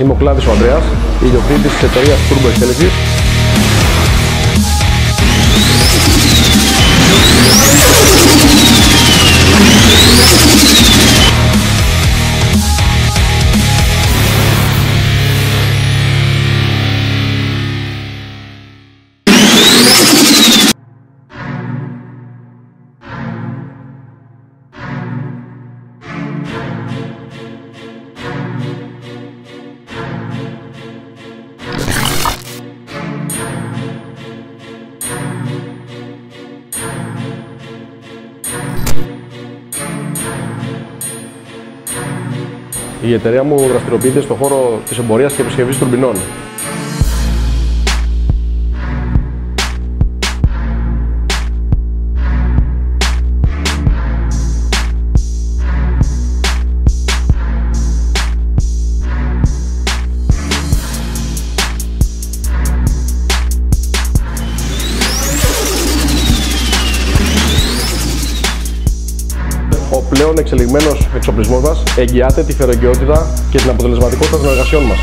Είμαι ο Κλάδης ο Ανδρέας, ιδιοκτήτης της εταιρείας Turbo Excelsis. Η εταιρεία μου δραστηριοποιείται στον χώρο της εμπορίας και επισκευής τουρμπινών. Πλέον εξελιγμένος εξοπλισμός μας εγγυάται τη φερογγιότητα και την αποτελεσματικότητα των εργασιών μας.